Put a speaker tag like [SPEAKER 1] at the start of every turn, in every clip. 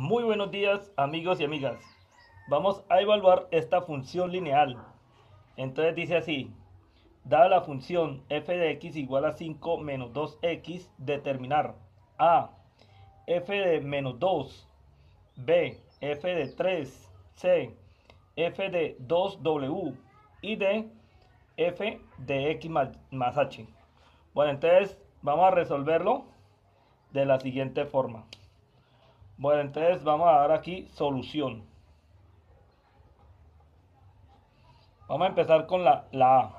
[SPEAKER 1] Muy buenos días amigos y amigas. Vamos a evaluar esta función lineal. Entonces dice así. Dada la función f de x igual a 5 menos 2x, determinar a f de menos 2, b f de 3, c f de 2w y d f de x más, h. Bueno, entonces vamos a resolverlo de la siguiente forma. Bueno, entonces vamos a dar aquí solución. Vamos a empezar con la, la A.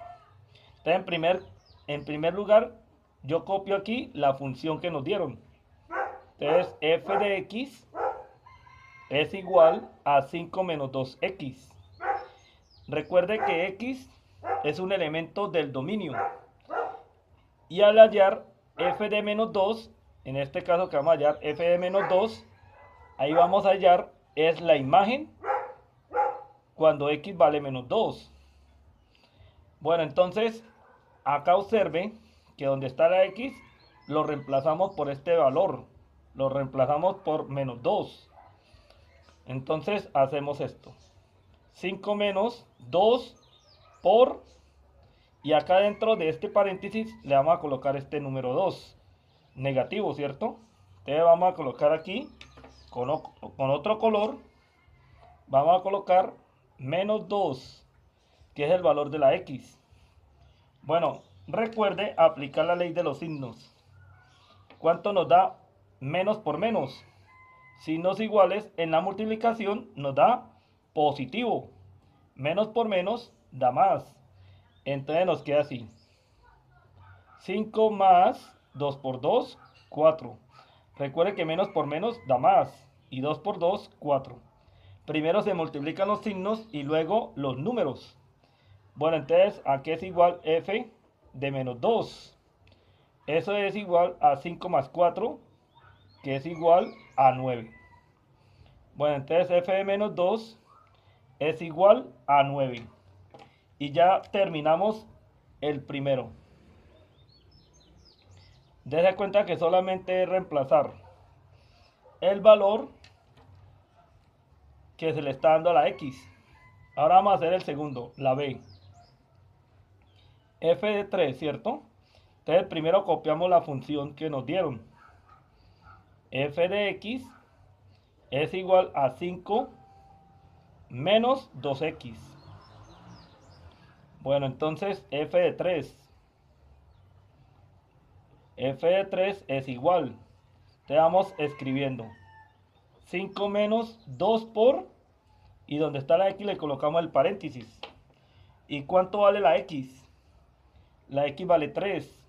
[SPEAKER 1] En primer, en primer lugar, yo copio aquí la función que nos dieron. Entonces, f de x es igual a 5 menos 2x. Recuerde que x es un elemento del dominio. Y al hallar f de menos 2, en este caso que vamos a hallar f de menos 2, ahí vamos a hallar es la imagen cuando x vale menos 2. Bueno, entonces acá observe que donde está la x lo reemplazamos por este valor. Lo reemplazamos por menos 2. Entonces hacemos esto. 5 menos 2 por... Y acá dentro de este paréntesis le vamos a colocar este número 2. Negativo, ¿cierto? Entonces vamos a colocar aquí con, otro color. Vamos a colocar menos 2, que es el valor de la x. Bueno, recuerde aplicar la ley de los signos. ¿Cuánto nos da menos por menos? Signos iguales en la multiplicación nos da positivo. Menos por menos da más. Entonces nos queda así. 5 más 2 por 2, 4. Recuerde que menos por menos da más. Y 2 por 2, 4. Primero se multiplican los signos y luego los números. Bueno, entonces aquí es igual f de menos 2. Eso es igual a 5 más 4, que es igual a 9. Bueno, entonces f de menos 2 es igual a 9. Y ya terminamos el primero. Desde cuenta que solamente es reemplazar el valor que se le está dando a la X. Ahora vamos a hacer el segundo, la B. F de 3, ¿cierto? Entonces primero copiamos la función que nos dieron. F de X es igual a 5 menos 2X. Bueno, entonces f de 3. F de 3 es igual. Te vamos escribiendo. 5 menos 2 por... Y donde está la x le colocamos el paréntesis. ¿Y cuánto vale la x? La x vale 3.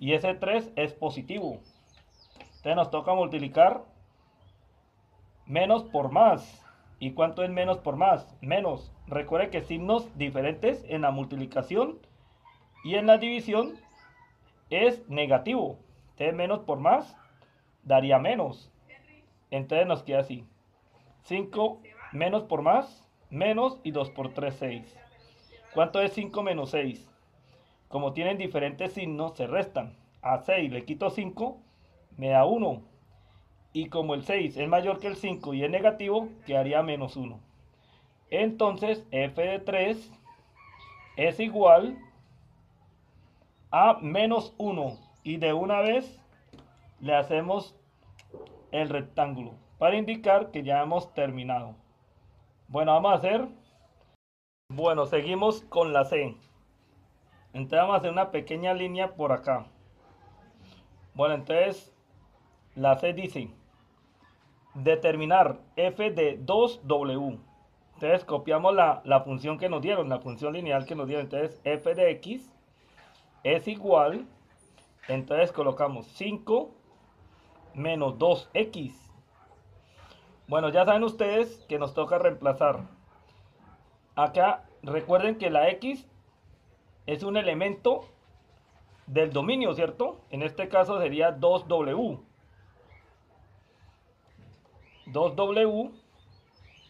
[SPEAKER 1] Y ese 3 es positivo. Entonces nos toca multiplicar menos por más. ¿Y cuánto es menos por más? Menos. Recuerde que signos diferentes en la multiplicación y en la división es negativo. Entonces menos por más daría menos. Entonces nos queda así. 5 menos por más, menos y 2 por 3, 6. ¿Cuánto es 5 menos 6? Como tienen diferentes signos, se restan. A 6 le quito 5, me da 1. Y como el 6 es mayor que el 5 y es negativo, quedaría menos 1. Entonces, f de 3 es igual a menos 1. Y de una vez le hacemos el rectángulo para indicar que ya hemos terminado. Bueno, vamos a hacer... Bueno, seguimos con la C. Entonces vamos a hacer una pequeña línea por acá. Bueno, entonces la C dice determinar f de 2w. Entonces copiamos la, función que nos dieron, la función lineal que nos dieron. Entonces f de x es igual, entonces colocamos 5 menos 2x. Bueno, ya saben ustedes que nos toca reemplazar. Acá recuerden que la x es un elemento del dominio, ¿cierto? En este caso sería 2w. 2w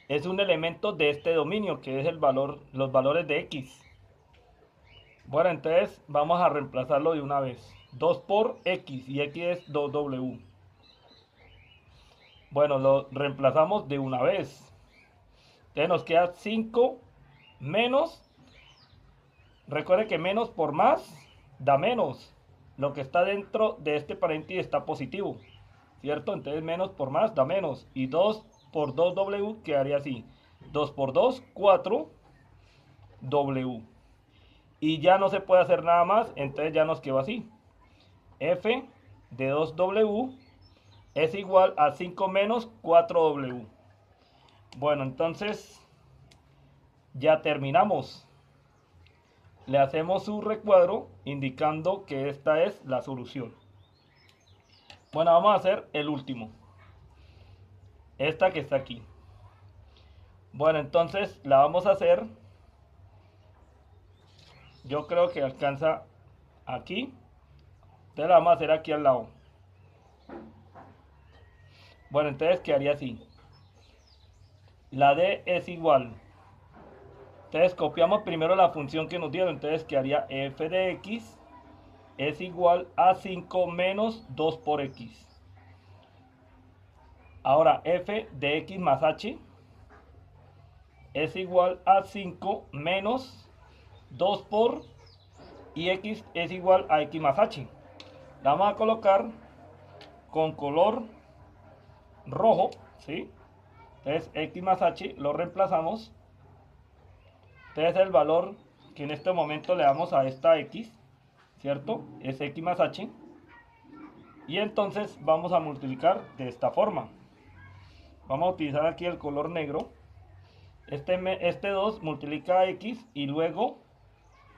[SPEAKER 1] es un elemento de este dominio que es el valor, los valores de x. Bueno, entonces vamos a reemplazarlo de una vez. 2 por x y x es 2w. Bueno, lo reemplazamos de una vez. Entonces nos queda 5 menos. Recuerde que menos por más da menos. Lo que está dentro de este paréntesis está positivo. ¿Cierto? Entonces menos por más da menos. Y 2 por 2W quedaría así. 2 por 2, 4W. Y ya no se puede hacer nada más. Entonces ya nos quedó así. F de 2W es igual a 5 menos 4W. Bueno, entonces ya terminamos. Le hacemos un recuadro indicando que esta es la solución. Bueno, vamos a hacer el último. Esta que está aquí. Bueno, entonces la vamos a hacer. Yo creo que alcanza aquí. Entonces la vamos a hacer aquí al lado. Bueno, entonces quedaría así. La D es igual. Entonces copiamos primero la función que nos dieron. Entonces quedaría f de x es igual a 5 menos 2 por x. Ahora f de x más h es igual a 5 menos 2 por y x es igual a x más h. La vamos a colocar con color rojo, ¿sí? Entonces x más h lo reemplazamos. Entonces el valor que en este momento le damos a esta x, ¿cierto? Es x más h. Y entonces vamos a multiplicar de esta forma. Vamos a utilizar aquí el color negro. Este, este 2 multiplica x y luego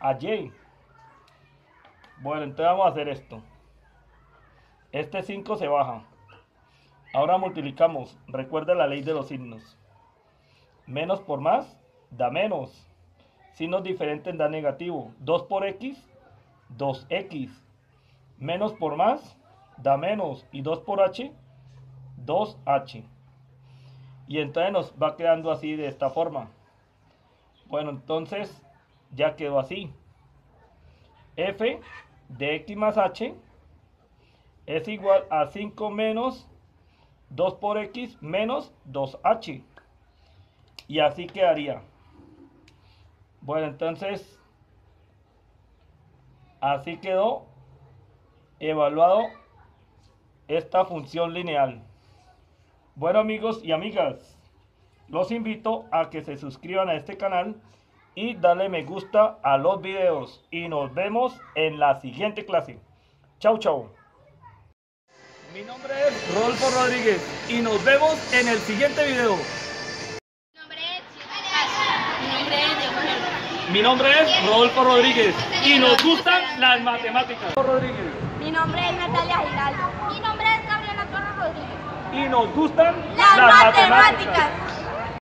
[SPEAKER 1] a y. Bueno, entonces vamos a hacer esto. Este 5 se baja. Ahora multiplicamos. Recuerda la ley de los signos. Menos por más da menos. Signos diferentes da negativo. 2 por x, 2x. Menos por más da menos. Y 2 por h, 2h. Y entonces nos va quedando así de esta forma. Bueno, entonces ya quedó así. f de x más h es igual a 5 menos 2 por x menos 2h. Y así quedaría. Bueno, entonces, así quedó evaluado esta función lineal. Bueno amigos y amigas, los invito a que se suscriban a este canal y dale me gusta a los videos. Y nos vemos en la siguiente clase. Chau, chau. Mi nombre es Rodolfo Rodríguez y nos vemos en el siguiente video. Mi nombre es Rodolfo Rodríguez y nos gustan las matemáticas. Rodríguez.
[SPEAKER 2] Mi nombre es Natalia Giraldo. Mi nombre es Gabriela Torres Rodríguez.
[SPEAKER 1] Y nos gustan
[SPEAKER 2] Las, matemáticas.